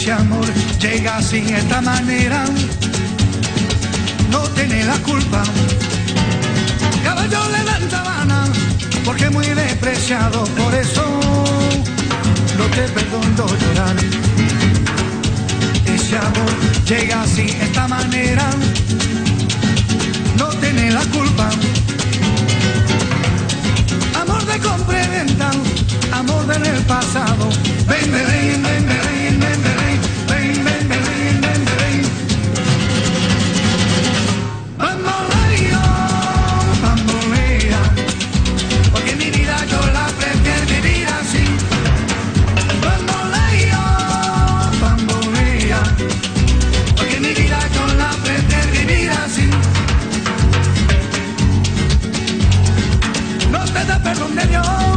Ese amor llega así, esta manera, no tiene la culpa. Caballo levanta vana, porque muy despreciado, por eso no te perdono llorar. Ese amor llega así, esta manera, no tiene la culpa. Amor de compra amor del pasado perdón de Dios.